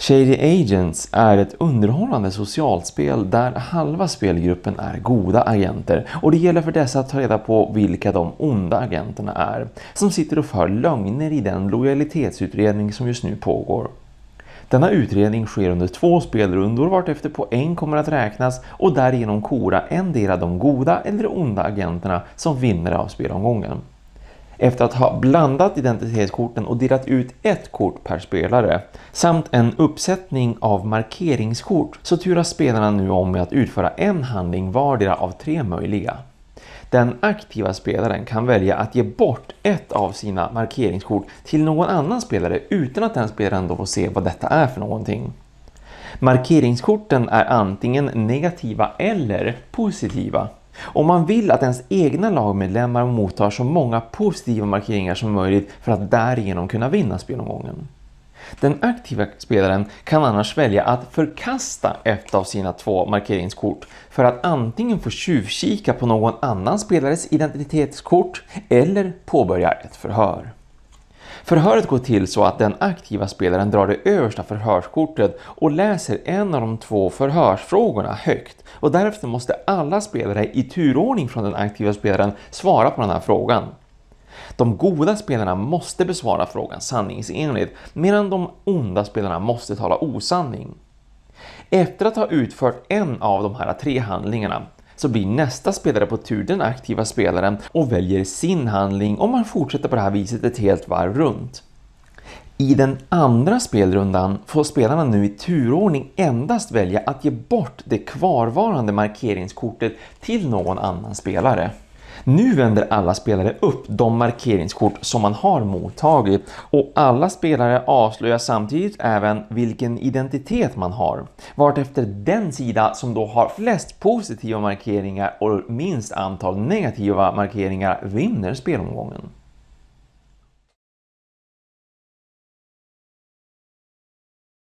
Shady Agents är ett underhållande socialt spel där halva spelgruppen är goda agenter och det gäller för dessa att ta reda på vilka de onda agenterna är som sitter och för lögner i den lojalitetsutredning som just nu pågår. Denna utredning sker under två spelrundor vartefter poäng kommer att räknas och därigenom kora en del av de goda eller onda agenterna som vinnare av spelomgången. Efter att ha blandat identitetskorten och delat ut ett kort per spelare samt en uppsättning av markeringskort så turas spelarna nu om med att utföra en handling vardera av tre möjliga. Den aktiva spelaren kan välja att ge bort ett av sina markeringskort till någon annan spelare utan att den spelaren då får se vad detta är för någonting. Markeringskorten är antingen negativa eller positiva. Om man vill att ens egna lagmedlemmar mottar så många positiva markeringar som möjligt för att därigenom kunna vinna spelomgången. Den aktiva spelaren kan annars välja att förkasta ett av sina två markeringskort för att antingen få tjuvkika på någon annan spelares identitetskort eller påbörja ett förhör. Förhöret går till så att den aktiva spelaren drar det översta förhörskortet och läser en av de två förhörsfrågorna högt och därefter måste alla spelare i turordning från den aktiva spelaren svara på den här frågan. De goda spelarna måste besvara frågan sanningsenligt medan de onda spelarna måste tala osanning. Efter att ha utfört en av de här tre handlingarna så blir nästa spelare på tur den aktiva spelaren och väljer sin handling och man fortsätter på det här viset ett helt varv runt. I den andra spelrundan får spelarna nu i turordning endast välja att ge bort det kvarvarande markeringskortet till någon annan spelare. Nu vänder alla spelare upp de markeringskort som man har mottagit och alla spelare avslöjar samtidigt även vilken identitet man har. Vartefter den sida som då har flest positiva markeringar och minst antal negativa markeringar vinner spelomgången.